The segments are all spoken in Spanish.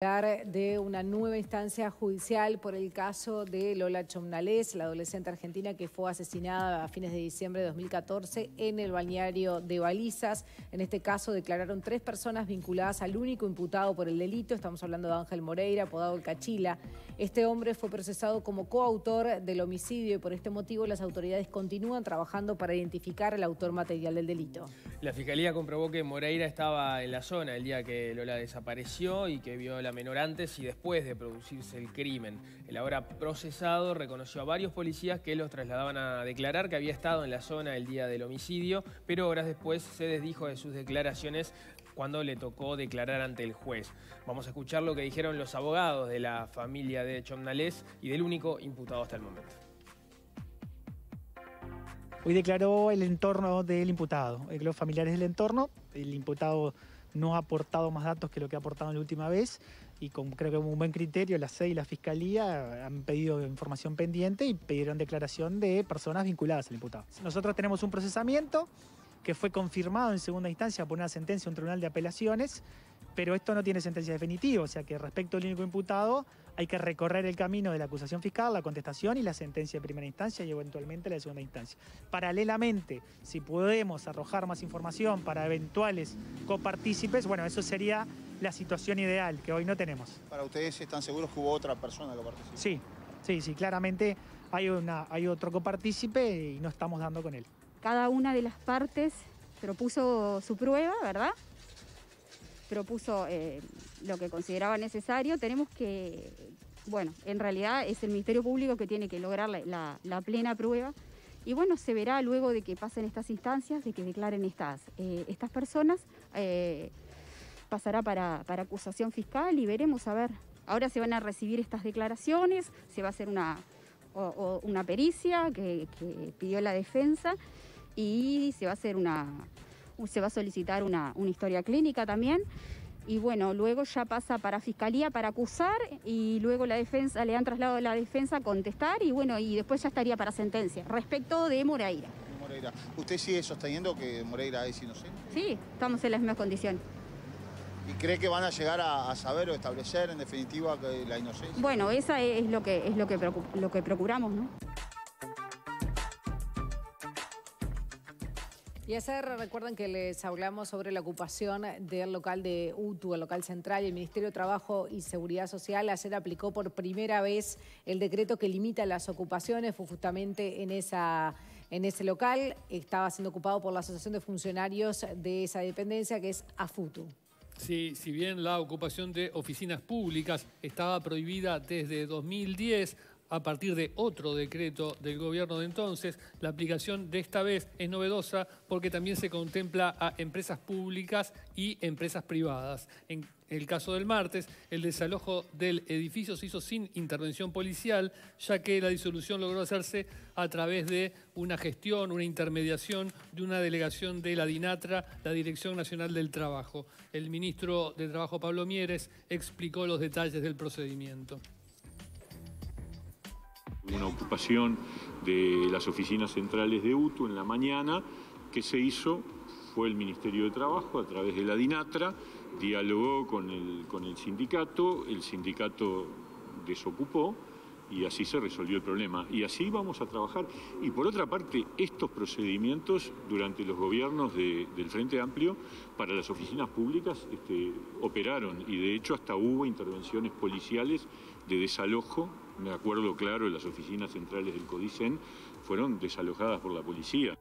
de una nueva instancia judicial por el caso de Lola Chomnales, la adolescente argentina que fue asesinada a fines de diciembre de 2014 en el balneario de Balizas. En este caso declararon tres personas vinculadas al único imputado por el delito. Estamos hablando de Ángel Moreira, apodado el Cachila. Este hombre fue procesado como coautor del homicidio y por este motivo las autoridades continúan trabajando para identificar al autor material del delito. La Fiscalía comprobó que Moreira estaba en la zona el día que Lola desapareció y que vio la menor antes y después de producirse el crimen. El ahora procesado reconoció a varios policías que los trasladaban a declarar que había estado en la zona el día del homicidio, pero horas después se desdijo de sus declaraciones cuando le tocó declarar ante el juez. Vamos a escuchar lo que dijeron los abogados de la familia de Chomnales y del único imputado hasta el momento. Hoy declaró el entorno del imputado, los familiares del entorno. El imputado no ha aportado más datos que lo que ha aportado la última vez y con creo que un buen criterio la SEI y la Fiscalía han pedido información pendiente y pidieron declaración de personas vinculadas al imputado. Nosotros tenemos un procesamiento que fue confirmado en segunda instancia por una sentencia de un tribunal de apelaciones, pero esto no tiene sentencia definitiva, o sea que respecto al único imputado hay que recorrer el camino de la acusación fiscal, la contestación y la sentencia de primera instancia y eventualmente la de segunda instancia. Paralelamente, si podemos arrojar más información para eventuales copartícipes, bueno, eso sería la situación ideal, que hoy no tenemos. ¿Para ustedes están seguros que hubo otra persona que participó? Sí, sí, sí, claramente hay, una, hay otro copartícipe y no estamos dando con él. Cada una de las partes propuso su prueba, ¿verdad? propuso eh, lo que consideraba necesario, tenemos que, bueno, en realidad es el Ministerio Público que tiene que lograr la, plena prueba. Y bueno, se verá luego de que pasen estas instancias, de que declaren estas, eh, estas personas, eh, pasará para, acusación fiscal y veremos a ver. Ahora se van a recibir estas declaraciones, se va a hacer una, una pericia que pidió la defensa y se va a hacer una, se va a solicitar una, historia clínica también. Y bueno, luego ya pasa para fiscalía para acusar y luego la defensa, le han trasladado a la defensa a contestar y bueno, y después ya estaría para sentencia. Respecto de Moreira. Moreira. ¿Usted sigue sosteniendo que Moreira es inocente? Sí, estamos en las mismas condiciones. ¿Y cree que van a llegar a, saber o establecer en definitiva la inocencia? Bueno, esa es lo que, es lo que, lo que procuramos, ¿no? Y ayer recuerdan que les hablamos sobre la ocupación del local de UTU, el local central, el Ministerio de Trabajo y Seguridad Social ayer aplicó por primera vez el decreto que limita las ocupaciones, fue justamente en, esa, en ese local, estaba siendo ocupado por la Asociación de Funcionarios de esa dependencia que es AFUTU. Sí, si bien la ocupación de oficinas públicas estaba prohibida desde 2010, a partir de otro decreto del gobierno de entonces. La aplicación de esta vez es novedosa porque también se contempla a empresas públicas y empresas privadas. En el caso del martes, el desalojo del edificio se hizo sin intervención policial, ya que la disolución logró hacerse a través de una gestión, una intermediación de una delegación de la DINATRA, la Dirección Nacional del Trabajo. El ministro de Trabajo, Pablo Mieres, explicó los detalles del procedimiento una ocupación de las oficinas centrales de UTU en la mañana, que se hizo fue el Ministerio de Trabajo a través de la DINATRA, dialogó con el, con el sindicato, el sindicato desocupó y así se resolvió el problema. Y así vamos a trabajar. Y por otra parte, estos procedimientos durante los gobiernos del Frente Amplio para las oficinas públicas este, operaron y de hecho hasta hubo intervenciones policiales de desalojo, me acuerdo claro, las oficinas centrales del CODICEN fueron desalojadas por la policía.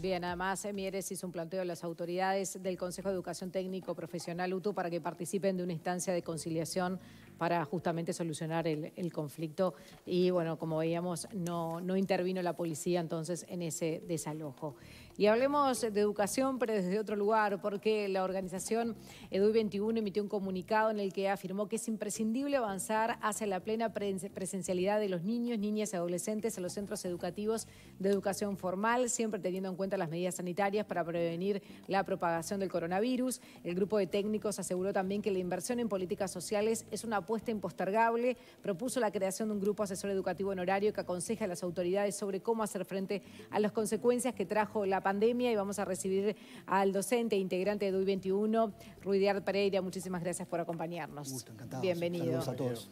Bien, además Mieres hizo un planteo a las autoridades del Consejo de Educación Técnico Profesional UTU para que participen de una instancia de conciliación para justamente solucionar el, conflicto. Y bueno, como veíamos, no intervino la policía entonces en ese desalojo. Y hablemos de educación, pero desde otro lugar, porque la organización EDUI 21 emitió un comunicado en el que afirmó que es imprescindible avanzar hacia la plena presencialidad de los niños, niñas y adolescentes en los centros educativos de educación formal, siempre teniendo en cuenta las medidas sanitarias para prevenir la propagación del coronavirus. El grupo de técnicos aseguró también que la inversión en políticas sociales es una apuesta impostergable. Propuso la creación de un grupo asesor educativo en horario que aconseja a las autoridades sobre cómo hacer frente a las consecuencias que trajo la pandemia y vamos a recibir al docente e integrante de DUI 21, Ruidiard Pereira. Muchísimas gracias por acompañarnos. Un gusto, encantado. Bienvenido. Saludos a todos.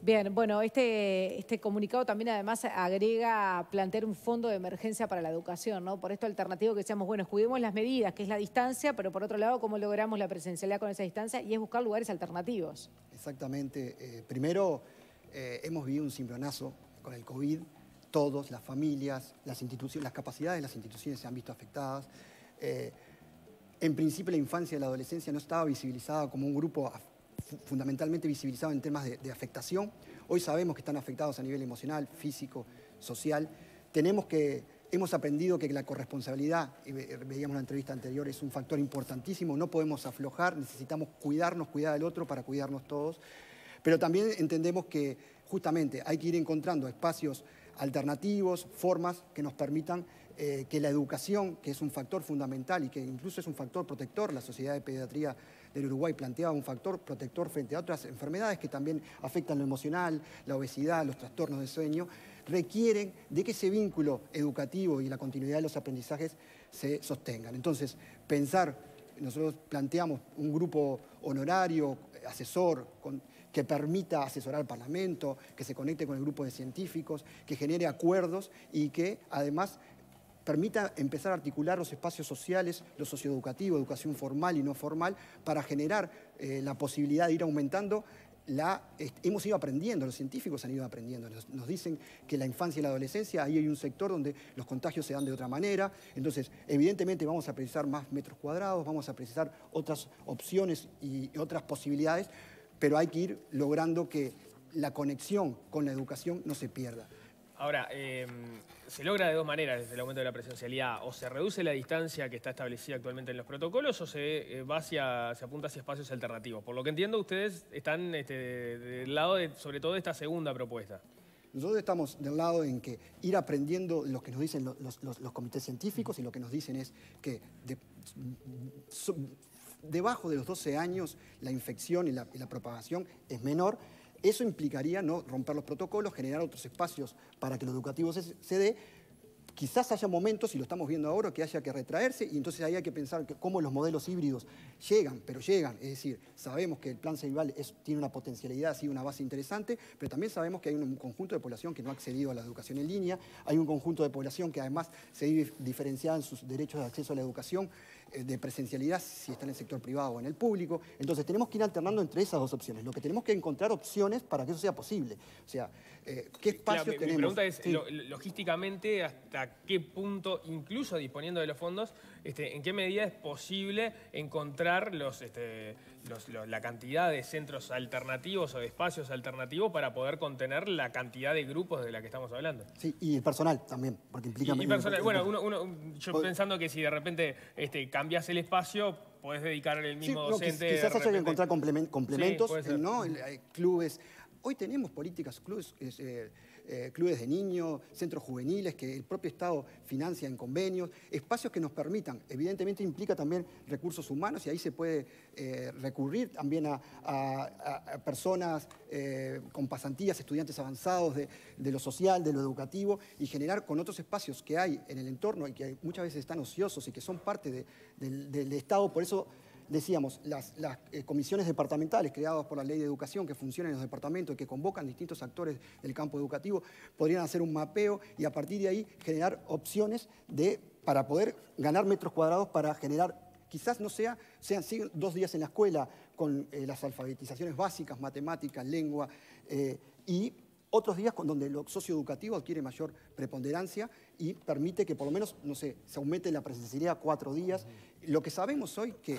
Bien, bueno, este, este comunicado también además agrega plantear un fondo de emergencia para la educación, ¿no? Por esto alternativo que decíamos, bueno, cuidemos las medidas, que es la distancia, pero por otro lado, ¿cómo logramos la presencialidad con esa distancia? Y es buscar lugares alternativos. Exactamente. Eh, primero, eh, hemos vivido un cimbronazo con el COVID. Todos, las familias, las instituciones, las capacidades de las instituciones se han visto afectadas. Eh, en principio, la infancia y la adolescencia no estaba visibilizada como un grupo fundamentalmente visibilizado en temas de, afectación. Hoy sabemos que están afectados a nivel emocional, físico, social. Tenemos que, hemos aprendido que la corresponsabilidad, veíamos la entrevista anterior, es un factor importantísimo. No podemos aflojar, necesitamos cuidarnos, cuidar al otro para cuidarnos todos. Pero también entendemos que justamente hay que ir encontrando espacios alternativos, formas que nos permitan eh, que la educación, que es un factor fundamental y que incluso es un factor protector, la Sociedad de Pediatría del Uruguay planteaba un factor protector frente a otras enfermedades que también afectan lo emocional, la obesidad, los trastornos de sueño, requieren de que ese vínculo educativo y la continuidad de los aprendizajes se sostengan. Entonces, pensar, nosotros planteamos un grupo honorario, asesor, que permita asesorar al Parlamento, que se conecte con el grupo de científicos, que genere acuerdos y que además permita empezar a articular los espacios sociales, lo socioeducativo, educación formal y no formal, para generar eh, la posibilidad de ir aumentando la, hemos ido aprendiendo, los científicos han ido aprendiendo, nos, dicen que la infancia y la adolescencia, ahí hay un sector donde los contagios se dan de otra manera, entonces evidentemente vamos a precisar más metros cuadrados, vamos a precisar otras opciones y otras posibilidades, pero hay que ir logrando que la conexión con la educación no se pierda. Ahora, em, se logra de dos maneras desde el aumento de la presencialidad. O se reduce la distancia que está establecida actualmente en los protocolos o se, eh, va hacia, se apunta hacia espacios alternativos. Por lo que entiendo, ustedes están este, del lado, de, sobre todo, de esta segunda propuesta. Nosotros estamos del lado en que ir aprendiendo lo que nos dicen los, comités científicos y lo que nos dicen es que debajo de los 12 años la infección y la propagación es menor eso implicaría no romper los protocolos, generar otros espacios para que lo educativo se, dé. Quizás haya momentos, y lo estamos viendo ahora, que haya que retraerse y entonces ahí hay que pensar cómo los modelos híbridos llegan, pero llegan. Es decir, sabemos que el plan Ceibal tiene una potencialidad, sí, una base interesante, pero también sabemos que hay un conjunto de población que no ha accedido a la educación en línea, hay un conjunto de población que además se diferenciada en sus derechos de acceso a la educación de presencialidad si está en el sector privado o en el público. Entonces tenemos que ir alternando entre esas dos opciones. Lo que tenemos que encontrar opciones para que eso sea posible. O sea, eh, ¿qué espacios tenemos? Mi pregunta es, logísticamente, ¿hasta qué punto, incluso disponiendo de los fondos, este, en qué medida es posible encontrar los, este, la cantidad de centros alternativos o de espacios alternativos para poder contener la cantidad de grupos de la que estamos hablando? Sí, y el personal también, porque implica... Y, personal, bueno, yo pensando que si de repente este, cambias el espacio, podés dedicar el mismo docente... quizás haya que encontrar complementos, ¿no? Clubes... Hoy tenemos políticas, clubes... Eh, eh, clubes de niños, centros juveniles que el propio Estado financia en convenios, espacios que nos permitan, evidentemente implica también recursos humanos y ahí se puede eh, recurrir también a, personas eh, con pasantías, estudiantes avanzados de, lo social, de lo educativo y generar con otros espacios que hay en el entorno y que muchas veces están ociosos y que son parte del Estado, por eso decíamos, las, eh, comisiones departamentales creadas por la ley de educación que funcionan en los departamentos y que convocan distintos actores del campo educativo, podrían hacer un mapeo y a partir de ahí generar opciones de, para poder ganar metros cuadrados para generar quizás no sea, sean dos días en la escuela con eh, las alfabetizaciones básicas, matemáticas, lengua, eh, y otros días con donde lo socioeducativo adquiere mayor preponderancia y permite que por lo menos, no sé, se aumente la presencialidad a cuatro días. Lo que sabemos hoy que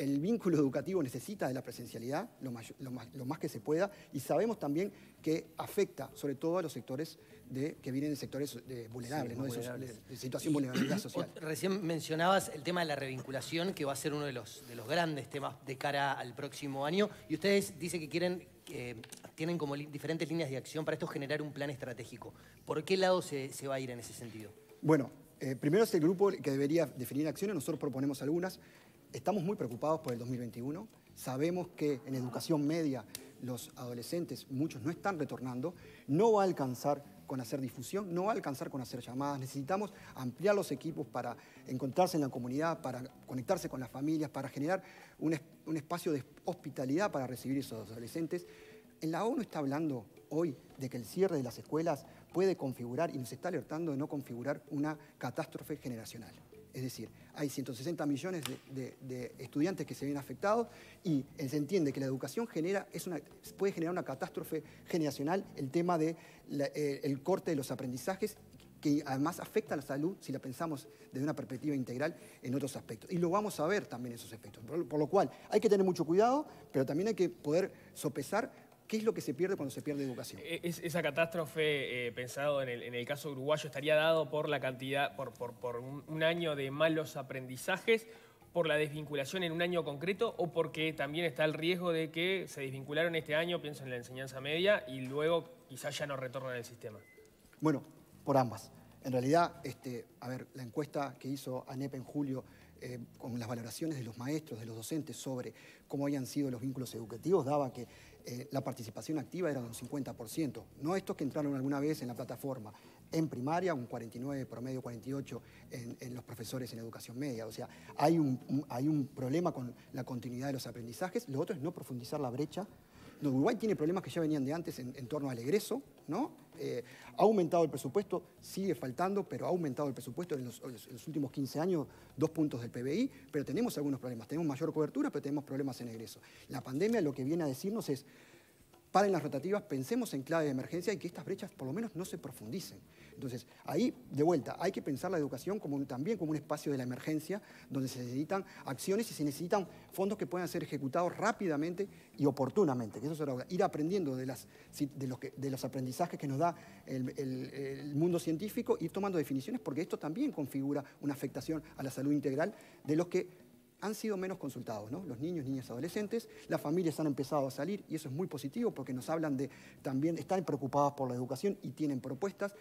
el vínculo educativo necesita de la presencialidad lo más, que se pueda y sabemos también que afecta sobre todo a los sectores de, que vienen de sectores vulnerables, de, situación de vulnerabilidad social. Recién mencionabas el tema de la revinculación, que va a ser uno de los, de los grandes temas de cara al próximo año, y ustedes dicen que quieren, tienen como diferentes líneas de acción para esto generar un plan estratégico. ¿Por qué lado se, va a ir en ese sentido? Bueno, eh, primero es el grupo que debería definir acciones, nosotros proponemos algunas. Estamos muy preocupados por el 2021. Sabemos que en educación media los adolescentes, muchos no están retornando. No va a alcanzar con hacer difusión, no va a alcanzar con hacer llamadas. Necesitamos ampliar los equipos para encontrarse en la comunidad, para conectarse con las familias, para generar un, espacio de hospitalidad para recibir esos adolescentes. En la ONU está hablando hoy de que el cierre de las escuelas puede configurar y nos está alertando de no configurar una catástrofe generacional. Es decir, hay 160 millones de, estudiantes que se ven afectados y se entiende que la educación genera, es puede generar una catástrofe generacional, el tema del de eh, corte de los aprendizajes que además afecta a la salud si la pensamos desde una perspectiva integral en otros aspectos. Y lo vamos a ver también esos efectos. por lo cual hay que tener mucho cuidado, pero también hay que poder sopesar ¿Qué es lo que se pierde cuando se pierde educación? E, esa catástrofe, eh, pensado en el, caso uruguayo, estaría dado por la cantidad, por, un, año de malos aprendizajes, por la desvinculación en un año concreto o porque también está el riesgo de que se desvincularon este año, pienso en la enseñanza media, y luego quizás ya no retornan al sistema? Bueno, por ambas. En realidad, este, a ver, la encuesta que hizo ANEP en julio eh, con las valoraciones de los maestros, de los docentes sobre cómo habían sido los vínculos educativos, daba que eh, la participación activa era de un 50%. No estos que entraron alguna vez en la plataforma. En primaria, un 49, promedio 48 en, los profesores en educación media. O sea, hay un, hay un problema con la continuidad de los aprendizajes. Lo otro es no profundizar la brecha Uruguay tiene problemas que ya venían de antes en, torno al egreso, ¿no? Eh, ha aumentado el presupuesto, sigue faltando, pero ha aumentado el presupuesto en los, en los, últimos 15 años, dos puntos del PBI, pero tenemos algunos problemas. Tenemos mayor cobertura, pero tenemos problemas en egreso. La pandemia lo que viene a decirnos es, paren las rotativas, pensemos en clave de emergencia y que estas brechas por lo menos no se profundicen. Entonces, ahí, de vuelta, hay que pensar la educación también como un espacio de la emergencia, donde se necesitan acciones y se necesitan fondos que puedan ser ejecutados rápidamente y oportunamente. Que eso es ir aprendiendo de, las, de, los de, los aprendizajes que nos da el, el mundo científico, ir tomando definiciones, porque esto también configura una afectación a la salud integral de los que han sido menos consultados, ¿no? Los niños, niñas, adolescentes, las familias han empezado a salir y eso es muy positivo porque nos hablan de también están preocupados por la educación y tienen propuestas.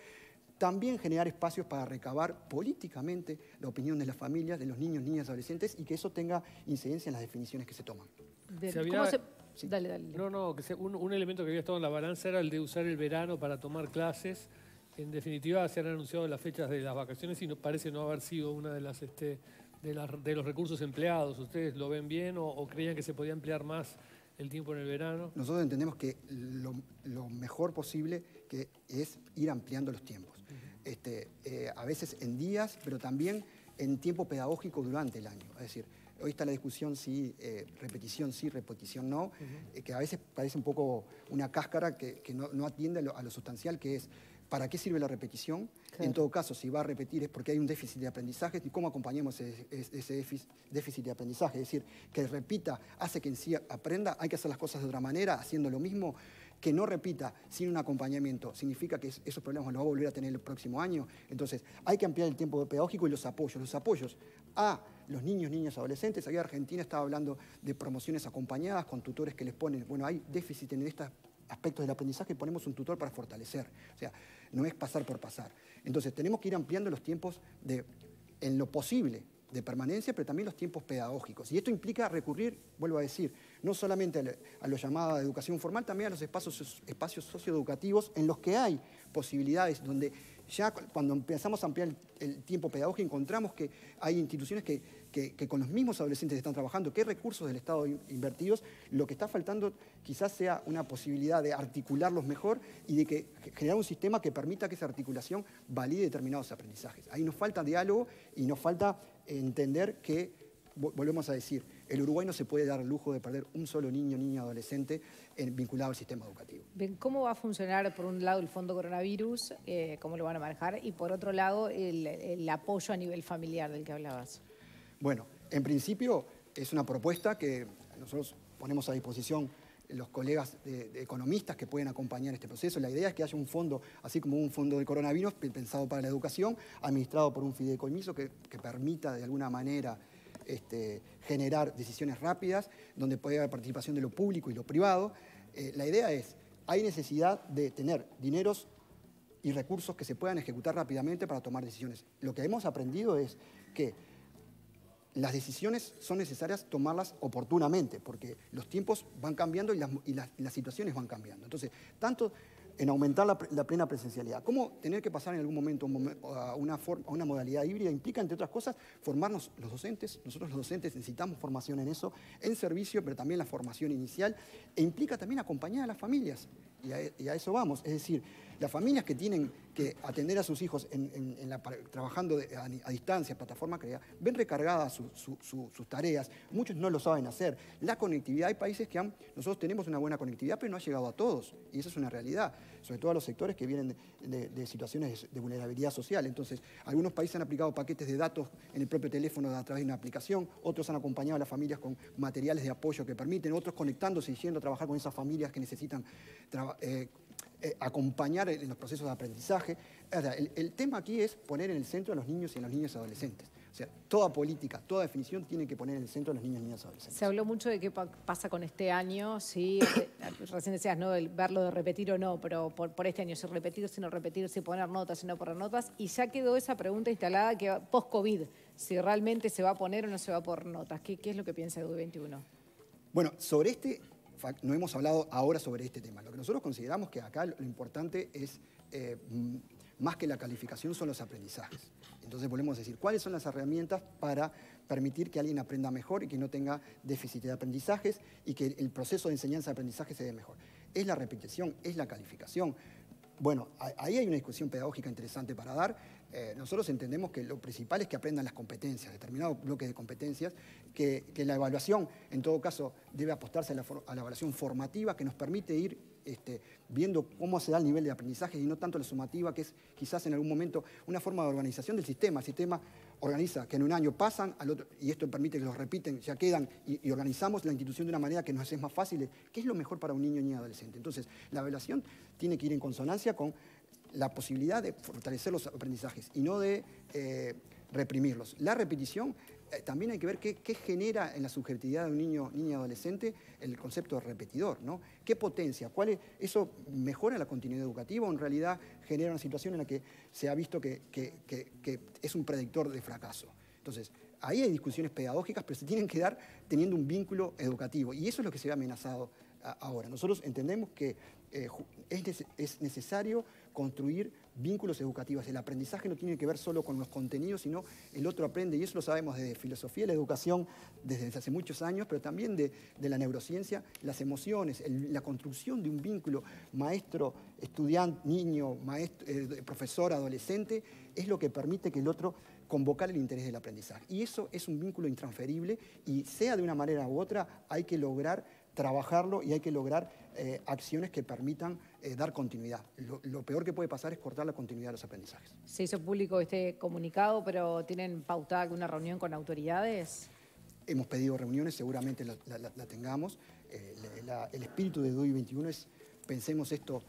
También generar espacios para recabar políticamente la opinión de las familias, de los niños, niñas, adolescentes y que eso tenga incidencia en las definiciones que se toman. ¿Cómo se... Dale, dale. No, no, que un, un elemento que había estado en la balanza era el de usar el verano para tomar clases. En definitiva, se han anunciado las fechas de las vacaciones y no, parece no haber sido una de las este, de, los recursos empleados? ¿Ustedes lo ven bien o, creían que se podía emplear más el tiempo en el verano? Nosotros entendemos que lo, mejor posible que es ir ampliando los tiempos. este, eh, a veces en días, pero también en tiempo pedagógico durante el año. Es decir, hoy está la discusión si eh, repetición sí, repetición no, eh, que a veces parece un poco una cáscara que, no, atiende a lo, sustancial que es ¿Para qué sirve la repetición? En todo caso, si va a repetir es porque hay un déficit de aprendizaje y cómo acompañamos ese, déficit de aprendizaje. Es decir, que repita hace que en sí aprenda, hay que hacer las cosas de otra manera, haciendo lo mismo, que no repita sin un acompañamiento, significa que esos problemas los va a volver a tener el próximo año. Entonces, hay que ampliar el tiempo pedagógico y los apoyos. Los apoyos a los niños, niñas, adolescentes. Aquí Argentina estaba hablando de promociones acompañadas con tutores que les ponen, bueno, hay déficit en estos aspectos del aprendizaje, ponemos un tutor para fortalecer. O sea, no es pasar por pasar. Entonces tenemos que ir ampliando los tiempos de, en lo posible de permanencia, pero también los tiempos pedagógicos. Y esto implica recurrir, vuelvo a decir, no solamente a, lo llamado educación formal, también a los espacios, espacios socioeducativos en los que hay posibilidades, donde ya cuando empezamos a ampliar el, tiempo pedagógico encontramos que hay instituciones que, con los mismos adolescentes están trabajando, hay recursos del Estado invertidos, lo que está faltando quizás sea una posibilidad de articularlos mejor y de que generar un sistema que permita que esa articulación valide determinados aprendizajes. Ahí nos falta diálogo y nos falta entender que, volvemos a decir, el Uruguay no se puede dar el lujo de perder un solo niño, niña, adolescente vinculado al sistema educativo. ¿cómo va a funcionar, por un lado, el fondo coronavirus? Eh, ¿Cómo lo van a manejar? Y por otro lado, el, apoyo a nivel familiar del que hablabas. Bueno, en principio es una propuesta que nosotros ponemos a disposición los colegas de, economistas que pueden acompañar este proceso. La idea es que haya un fondo, así como un fondo de coronavirus pensado para la educación, administrado por un fideicomiso que, que permita de alguna manera este, generar decisiones rápidas, donde puede haber participación de lo público y lo privado. Eh, la idea es, hay necesidad de tener dineros y recursos que se puedan ejecutar rápidamente para tomar decisiones. Lo que hemos aprendido es que las decisiones son necesarias tomarlas oportunamente, porque los tiempos van cambiando y las, situaciones van cambiando. Entonces, tanto en aumentar la, plena presencialidad. ¿Cómo tener que pasar en algún momento a una, modalidad híbrida? Implica, entre otras cosas, formarnos los docentes. Nosotros los docentes necesitamos formación en eso, en servicio, pero también la formación inicial. E implica también acompañar a las familias. Y a, eso vamos. Es decir, las familias que tienen que atender a sus hijos trabajando a, distancia, plataforma creada, ven recargadas sus tareas. Muchos no lo saben hacer. La conectividad, hay países que han, nosotros tenemos una buena conectividad, pero no ha llegado a todos. Y eso es una realidad, sobre todo a los sectores que vienen de, situaciones de vulnerabilidad social. Entonces, algunos países han aplicado paquetes de datos en el propio teléfono a través de una aplicación, otros han acompañado a las familias con materiales de apoyo que permiten, otros conectándose y yendo a trabajar con esas familias que necesitan eh, eh, acompañar en los procesos de aprendizaje. el, tema aquí es poner en el centro a los niños y a los niños adolescentes. O sea, toda política, toda definición tiene que poner en el centro a los niños y niñas adolescentes. Se habló mucho de qué pasa con este año, sí, recién decías, ¿no? El verlo de repetir o no, pero por, este año, si repetir, si no repetir, si poner notas, si no poner notas, y ya quedó esa pregunta instalada que post-COVID, si realmente se va a poner o no se va a poner notas. ¿Qué, qué es lo que piensa de 21 Bueno, sobre este no hemos hablado ahora sobre este tema. Lo que nosotros consideramos que acá lo importante es, eh, más que la calificación, son los aprendizajes. Entonces volvemos a decir, ¿cuáles son las herramientas para permitir que alguien aprenda mejor y que no tenga déficit de aprendizajes y que el proceso de enseñanza-aprendizaje se dé mejor? ¿Es la repetición? ¿Es la calificación? Bueno, ahí hay una discusión pedagógica interesante para dar. Eh, nosotros entendemos que lo principal es que aprendan las competencias, determinados bloques de competencias, que, la evaluación, en todo caso, debe apostarse a la, evaluación formativa que nos permite ir este, viendo cómo se da el nivel de aprendizaje y no tanto la sumativa, que es quizás en algún momento una forma de organización del sistema. El sistema organiza que en un año pasan al otro, y esto permite que los repiten, ya quedan, y, organizamos la institución de una manera que nos es más fácil, qué es lo mejor para un niño y adolescente. Entonces, la evaluación tiene que ir en consonancia con la posibilidad de fortalecer los aprendizajes y no de eh, reprimirlos. La repetición, también hay que ver qué, genera en la subjetividad de un niño, niña adolescente el concepto de repetidor, ¿no? ¿Qué potencia? ¿Cuál ¿Eso mejora la continuidad educativa o en realidad genera una situación en la que se ha visto que, es un predictor de fracaso? Entonces, ahí hay discusiones pedagógicas, pero se tienen que dar teniendo un vínculo educativo y eso es lo que se ve amenazado ahora. Nosotros entendemos que eh, es necesario construir vínculos educativos. El aprendizaje no tiene que ver solo con los contenidos, sino el otro aprende, y eso lo sabemos desde filosofía la educación desde hace muchos años, pero también de, la neurociencia, las emociones, la construcción de un vínculo maestro, estudiante, niño, maestro, eh, profesor, adolescente, es lo que permite que el otro convocar el interés del aprendizaje. Y eso es un vínculo intransferible y sea de una manera u otra, hay que lograr trabajarlo y hay que lograr eh, acciones que permitan eh, dar continuidad. Lo, peor que puede pasar es cortar la continuidad de los aprendizajes. Se hizo público este comunicado, pero ¿tienen pautada alguna reunión con autoridades? Hemos pedido reuniones, seguramente la, tengamos. Eh, el espíritu de DUI 21 es, pensemos esto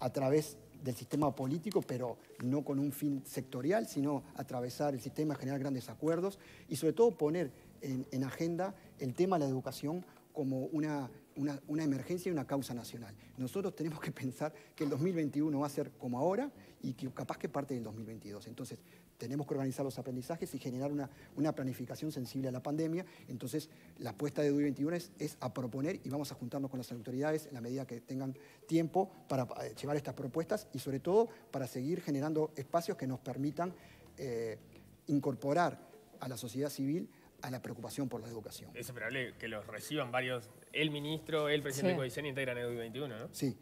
a través del sistema político, pero no con un fin sectorial, sino atravesar el sistema, generar grandes acuerdos y sobre todo poner en, en agenda el tema de la educación como una, una, emergencia y una causa nacional. Nosotros tenemos que pensar que el 2021 va a ser como ahora y que capaz que parte del 2022. Entonces, tenemos que organizar los aprendizajes y generar una, una planificación sensible a la pandemia. Entonces, la apuesta de 2021 es, es, a proponer y vamos a juntarnos con las autoridades en la medida que tengan tiempo para eh, llevar estas propuestas y sobre todo para seguir generando espacios que nos permitan eh, incorporar a la sociedad civil a la preocupación por la educación. Es esperable que los reciban varios, el ministro, el presidente de Codicen integran EDU 21, ¿no? Sí.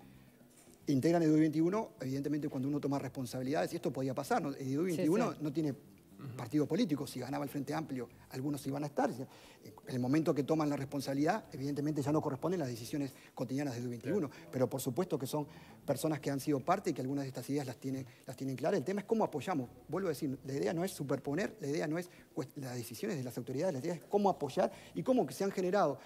Integran EDU 21, evidentemente cuando uno toma responsabilidades, y esto podía pasar, ¿no? EDU 21 no tiene partido político, si ganaba el Frente Amplio, algunos iban a estar. En el momento que toman la responsabilidad, evidentemente ya no corresponden las decisiones cotidianas de 21, pero por supuesto que son personas que han sido parte y que algunas de estas ideas las, tiene, las tienen claras. El tema es cómo apoyamos. Vuelvo a decir, la idea no es superponer, la idea no es las decisiones de las autoridades, la idea es cómo apoyar y cómo que se han generado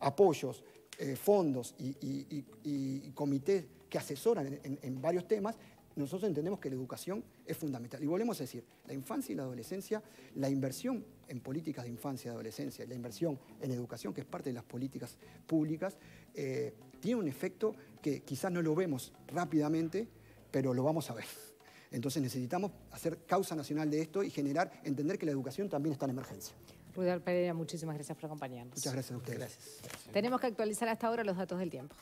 apoyos, eh, fondos y, comités que asesoran en varios temas nosotros entendemos que la educación es fundamental. Y volvemos a decir, la infancia y la adolescencia, la inversión en políticas de infancia y adolescencia, la inversión en educación, que es parte de las políticas públicas, eh, tiene un efecto que quizás no lo vemos rápidamente, pero lo vamos a ver. Entonces necesitamos hacer causa nacional de esto y generar, entender que la educación también está en emergencia. Rudal Pereira, muchísimas gracias por acompañarnos. Muchas gracias a ustedes. Tenemos que actualizar hasta ahora los datos del tiempo.